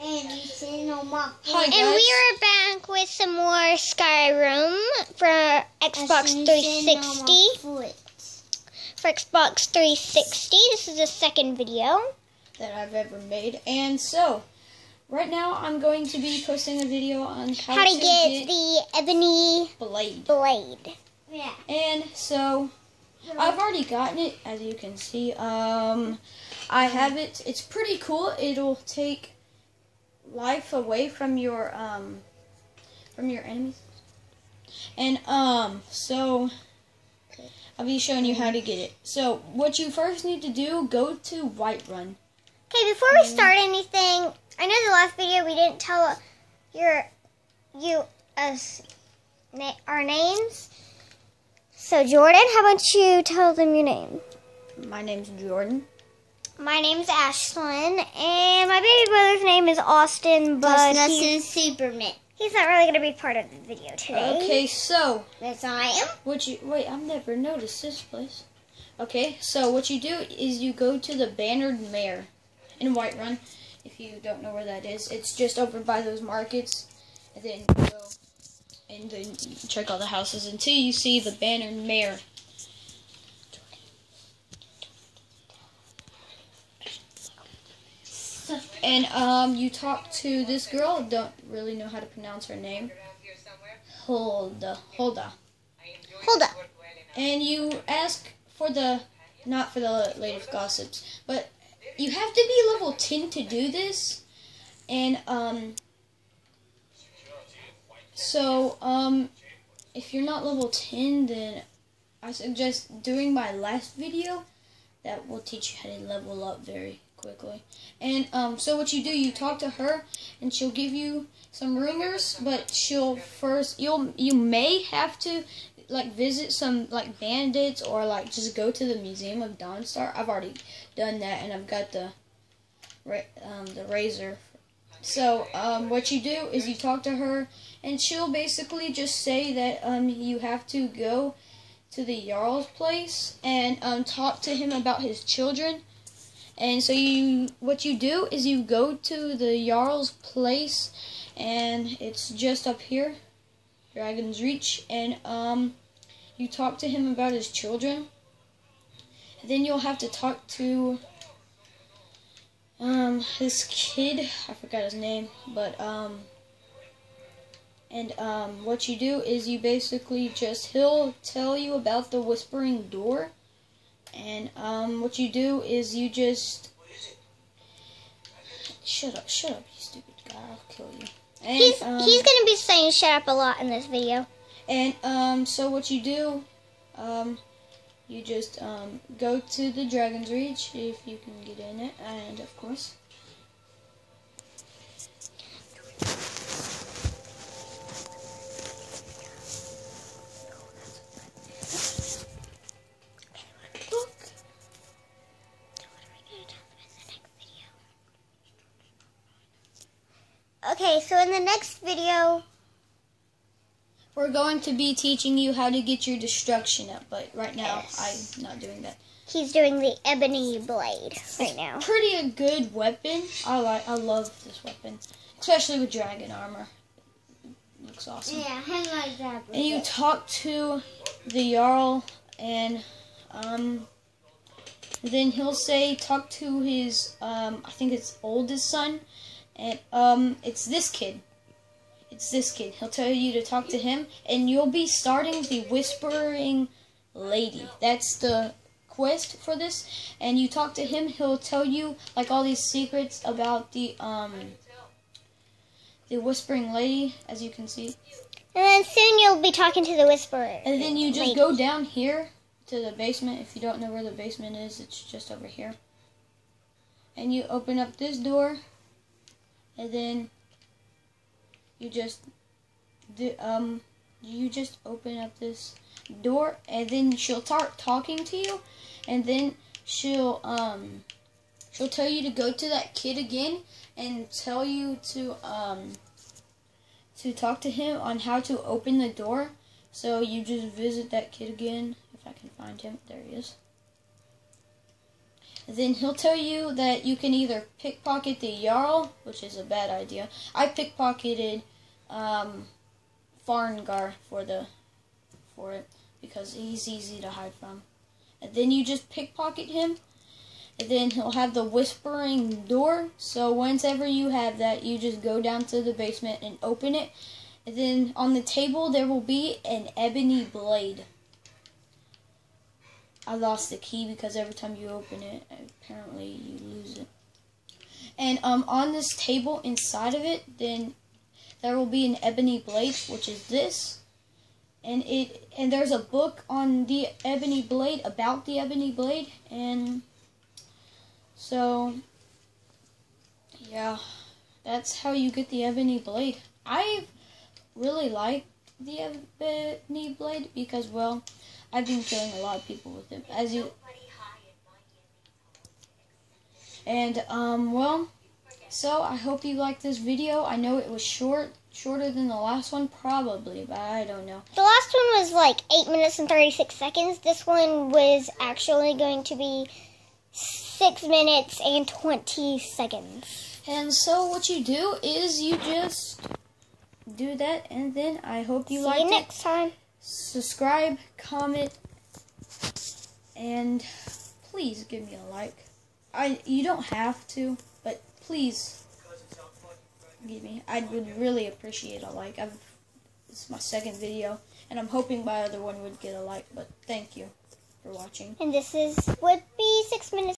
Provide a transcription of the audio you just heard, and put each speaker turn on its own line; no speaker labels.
And
Hi,
And
guys.
we are back with some more Skyrim for Xbox 360. For Xbox 360, this is the second video.
that I've ever made. And so, right now I'm going to be posting a video on how,
How to get the ebony
blade.
blade.
Yeah.
And so, I've already gotten it, as you can see. Um, I have it. It's pretty cool. It'll take life away from your um from your enemies. And um, so I'll be showing you how to get it. So, what you first need to do, go to Whiterun.
Okay, before we start anything, I know the last video we didn't tell your you us na- our names. So Jordan, how about you tell them your name?
My name's Jordan.
My name's Ashlyn, and my baby brother's name is Austin, but he's,
Superman.
he's not really going to be part of the video today.
Okay, so
That's I am.
what you wait? I've never noticed this place. Okay, so what you do is you go to the Bannered Mare in Whiterun. If you don't know where that is, it's just over by those markets, and then you go and then you check all the houses until you see the Bannered Mare. And um, you talk to this girl. Don't really know how to pronounce her name. Hulda. Hulda.
Hold up.
and you ask for the not for the latest gossips, but you have to be level 10 to do this. And um so um if you're not level 10 then I suggest doing my last video that will teach you how to level up very quickly. And um so what you do you talk to her and she'll give you some rumors, but she'll first you'll you may have to like visit some like bandits or like just go to the museum of Dawnstar. I've already done that and I've got the um, the razor. So um, what you do is you talk to her and she'll basically just say that um, you have to go to the Jarl's place and um, talk to him about his children. And so you what you do is you go to the Jarl's place and it's just up here. Dragonsreach, and um, you talk to him about his children. And then you'll have to talk to um his kid. I forgot his name, but um, and um, what you do is you basically just he'll tell you about the Whispering Door, and um, what you do is you just shut up, shut up, you stupid guy! I'll kill you. And,
He's
um,
he's going to be saying shut up a lot in this video.
and um, so what you do, um, you just um, go to the Dragonsreach if you can get in it, and of course.
Okay, so in the next video,
We're going to be teaching you how to get your destruction up, but right now
Yes.
I'm not doing that.
he's doing the ebony blade right now.
Pretty a good weapon. I like. I love this weapon, especially with dragon armor. Looks awesome.
Yeah, I like that.
And you talk to the Jarl, and um, then he'll say, talk to his, um, I think it's oldest son, and um, it's this kid. It's this kid. He'll tell you to talk to him, and you'll be starting the Whispering Lady. That's the quest for this, and you talk to him. He'll tell you like all these secrets about the um, the Whispering Lady, as you can see.
And then soon you'll be talking to the Whisperer.
And then you just
lady.
go down here to the basement. If you don't know where the basement is, it's just over here. And you open up this door, and then you just do, um you just open up this door, and then she'll start talking to you, and then she'll um she'll tell you to go to that kid again and tell you to um to talk to him on how to open the door. So you just visit that kid again, if I can find him. There he is. Then he'll tell you that you can either pickpocket the Jarl, which is a bad idea. I pickpocketed um, Farengar for the for it because he's easy to hide from. And then you just pickpocket him, and then he'll have the whispering door. So whenever you have that, you just go down to the basement and open it. And then on the table there will be an ebony blade. I lost the key because every time you open it, apparently you lose it. And um, on this table inside of it, then there will be an ebony blade, which is this. And it and there's a book on the ebony blade about the ebony blade, and so yeah, that's how you get the ebony blade. I really like the ebony blade because well I've been killing a lot of people with it. As you and um well, so I hope you liked this video. I know it was short, shorter than the last one probably, but I don't know.
The last one was like 8 minutes and 36 seconds. This one was actually going to be 6 minutes and 20 seconds.
And so what you do is you just do that and then I hope you
you
it.
next time.
subscribe, comment, and please give me a like. I you don't have to, but please give me. I would really appreciate a like. I've it's my second video, and I'm hoping my other one would get a like. But thank you for watching.
And this is would be 6 minutes